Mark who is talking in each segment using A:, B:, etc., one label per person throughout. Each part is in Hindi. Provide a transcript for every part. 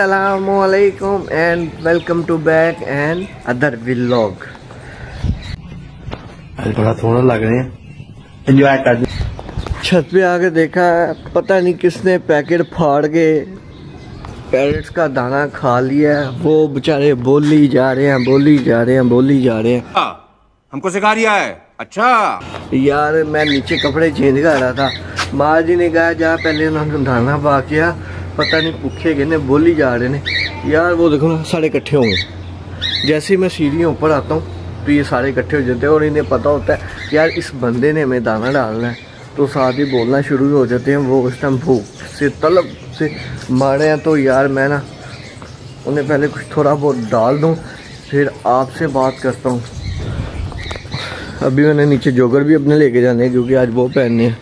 A: Assalamualaikum and welcome to back and other vlog.
B: आज बड़ा थोड़ा लग रहे हैं। एंजॉय कर
A: छत पे आके देखा है पता नहीं किसने पैकेट फाड़ के पैरेट्स का दाना खा लिया वो बेचारे बोली जा रहे हैं बोली जा रहे हैं बोली जा रहे हैं।
C: हमको सिखा रिया है। अच्छा।
A: यार मैं नीचे कपड़े चेंज कर रहा था। माँ जी ने कहा जा पहले उन्होंने दाना पा किया पता नहीं भुखे गए ने बोली जा रहे ने। यार, वो देखो ना, सारे इकट्ठे होंगे। जैसे ही मैं सीढ़ियों ऊपर आता हूँ तो ये सारे इकट्ठे हो जाते हैं और इन्हें पता होता है यार, इस बंदे ने हमें दाना डालना है। तो साथ ही बोलना शुरू हो जाते हैं, वो उस टाइम भूख से, तलब से मारे हैं। तो यार, मैं ना उन्हें पहले कुछ थोड़ा बहुत डाल दूँ, फिर आपसे बात करता हूँ। अभी मैंने नीचे जोगर भी अपने लेके जाने क्योंकि आज वो पहनने हैं।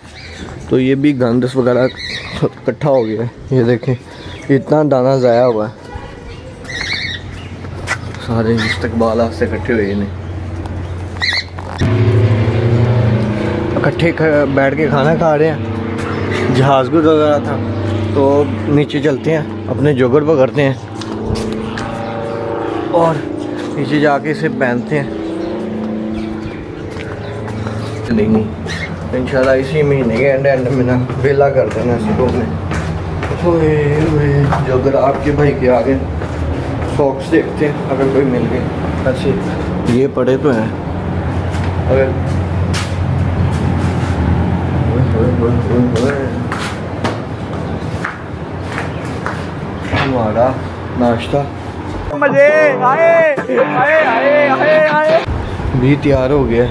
A: तो ये भी गंदस वगैरह इकट्ठा हो गया है। ये देखें, इतना दाना ज़ाया हुआ है। सारे इस्तकबाल से इकट्ठे हुए ने इकट्ठे बैठ के खाना खा रहे हैं। जहाज़ को रहा था तो नीचे चलते हैं, अपने जोगर पकड़ते हैं। और नीचे जाके इसे पहनते हैं। नहीं। इंशाल्लाह इसी महीने के एंड एंड में ना वेला कर देना इसको ने। ओए ओए जोगर आपके भाई के आगे सॉक्स देखते हैं अगर कोई मिल गए। ऐसे। ये पड़े तो हैं। अगर। हमारा नाश्ता।
B: मज़े आए आए आए आए आए।
A: भी तैयार हो गया।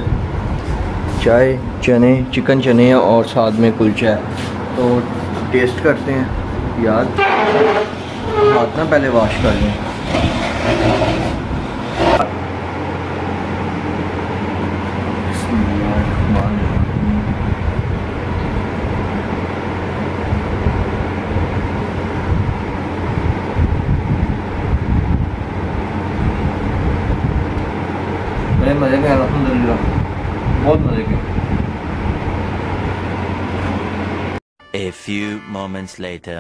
A: चाय, चने, चिकन चने और साथ में कुलचा है। तो टेस्ट करते हैं। यार हाथ ना पहले वॉश कर लें बड़े मज़े के अलहमदिल्ला बहुत मज़े के
D: A few moments later.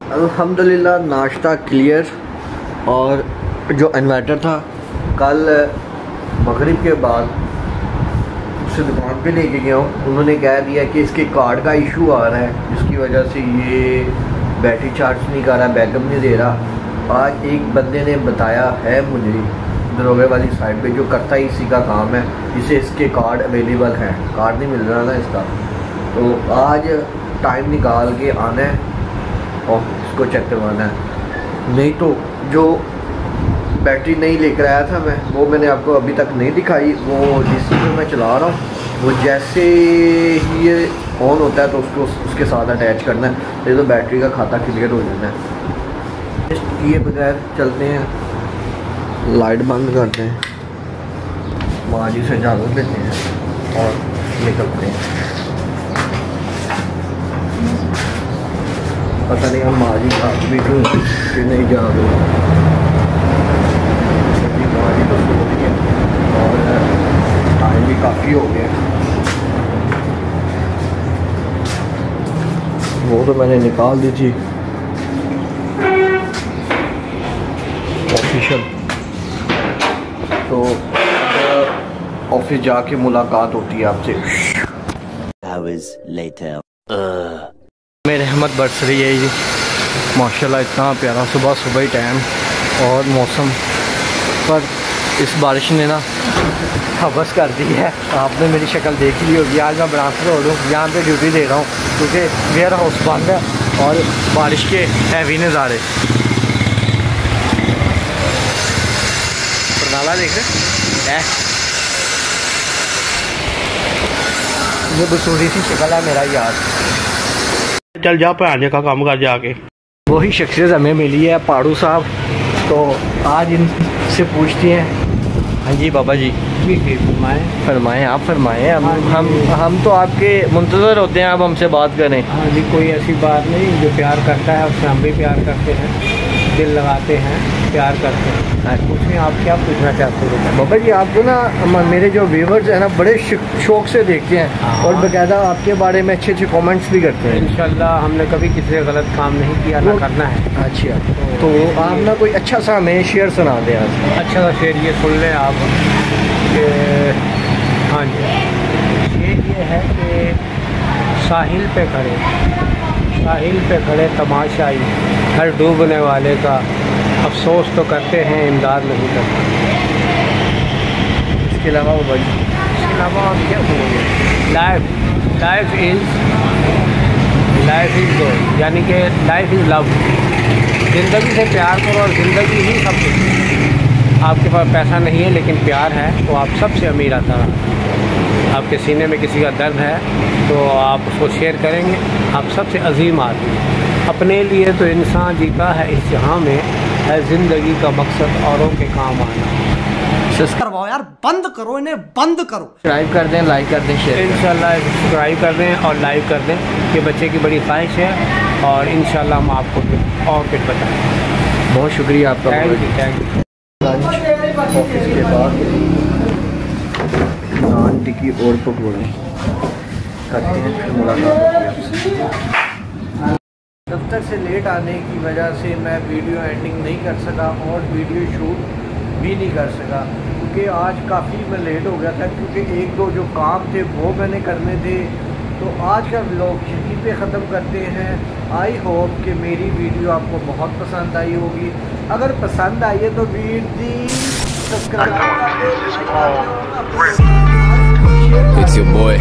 A: अल्हम्दुलिल्लाह नाश्ता क्लियर और जो इन्वर्टर था कल मगरिब के बाद उसे दुकान पे लेके गया हूँ। उन्होंने कह दिया कि इसके कार्ड का इशू आ रहा है जिसकी वजह से ये बैटरी चार्ज नहीं कर रहा बैकअप नहीं दे रहा। आज एक बंदे ने बताया है मुझे दरोगे वाली साइड पे, जो करता ही इसी का काम है, जिसे इसके कार्ड अवेलेबल हैं। कार्ड नहीं मिल रहा ना इसका। तो आज टाइम निकाल के आना है और इसको चेक करवाना है। नहीं तो जो बैटरी नहीं लेकर आया था मैं, वो मैंने आपको अभी तक नहीं दिखाई। वो जिस पे मैं चला रहा हूँ, वो जैसे ही ये ऑन होता है तो उसको, उसके साथ अटैच करना है। नहीं तो बैटरी का खाता क्लियर हो जाना है। टेस्ट किए बगैर चलते हैं। लाइट बंद करते हैं। माँ जी से इजाज़त लेते हैं और निकलते हैं। पता नहीं हम माँ जी खास भी क्यों कि नहीं जा रहे क्योंकि माँ तो सो रही है और टाइम भी काफ़ी हो गया वो तो मैंने निकाल दी थी। ऑफिशियल तो ऑफ़िस जाके मुलाकात होती है आपसे. मेरे रहमत बरस रही है जी। माशाल्लाह इतना प्यारा सुबह सुबह ही टाइम और मौसम। पर इस बारिश ने ना हवस कर दी है। आपने मेरी शक्ल देख ली होगी। आज मैं ब्रांच रोड हूँ यहाँ पे ड्यूटी दे रहा हूँ क्योंकि वेयर हाउस बंद है और बारिश के हैवी नज़ारे। नाला देख रहे ये बसूरी सी शक्ल है मेरा यार।
B: चल जा भैन का काम कर जाके
A: वही शख्सियत हमें मिली है पाड़ू साहब। तो आज इनसे पूछती हैं। हाँ जी बाबा जी। फरमाएँ। आप फरमाएँ। हम हम हम तो आपके मुंतज़र होते हैं आप हमसे बात करें।
E: हाँ जी कोई ऐसी बात नहीं। जो प्यार करता है उससे हम भी प्यार करते हैं। दिल लगाते हैं प्यार करते हैं। पूछें आप क्या पूछना चाहते हो?
A: बाबा जी आपको ना मेरे जो व्यूवर्स हैं ना बड़े शौक- से देखते हैं
E: हाँ।
A: और बकायदा आपके बारे में अच्छे अच्छे कमेंट्स भी करते हैं।
E: इंशाल्लाह हमने कभी किसी से गलत काम नहीं किया ना करना है।
A: अच्छा तो आप ना कोई अच्छा सा हमें शेयर सुना दें आज।
E: अच्छा सा शेर ये सुन लें आप। हाँ जी। शेर ये है कि साहिल पे खड़े। साहिल पे खड़े तमाशाई, हर डूबने वाले का अफसोस तो करते हैं, इमदाद नहीं करते।
A: इसके अलावा वो जी
E: इसके अलावा आप क्या सुनोगे life life is life is good यानी कि लाइफ इज़ लव ज़िंदगी से प्यार करो और ज़िंदगी ही सब आपके पास पैसा नहीं है, लेकिन प्यार है तो आप सबसे अमीर आता रहा आपके सीने में किसी का दर्द है तो आप उसको शेयर करेंगे। आप सबसे अजीम आदमी अपने लिए तो इंसान जीता है इस जहाँ में है ज़िंदगी का मकसद औरों के काम आना।
F: करवाओ यार बंद करो इन्हें बंद करो।
A: सब्सक्राइब कर दें लाइक कर दें शेयर
E: इंशाल्लाह सब्सक्राइब कर दें और लाइक कर दें। कि बच्चे की बड़ी ख्वाहिश है और इंशाल्लाह हम आपको और कुछ बताएँ।
A: बहुत शुक्रिया आपका
E: thank you thank you
A: office के बाद नान टिक्की और पकौड़े करते हैं, फिर मुलाकात दफ्तर से लेट आने की वजह से मैं वीडियो एडिटिंग नहीं कर सका और वीडियो शूट भी नहीं कर सका। क्योंकि आज काफ़ी मैं लेट हो गया था, क्योंकि एक दो जो काम थे, वो मैंने करने थे। तो आज का ब्लॉग यहीं पे ख़त्म करते हैं। आई होप कि मेरी वीडियो आपको बहुत पसंद आई होगी। अगर पसंद आई है तो वीडियो सब्सक्राइब कर दें
G: It's your boy.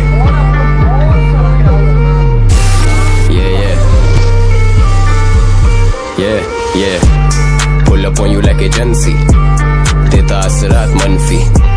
G: Yeah, yeah. Yeah, yeah. Pull up on you like a Gen Z. Teta Asrat Manfi.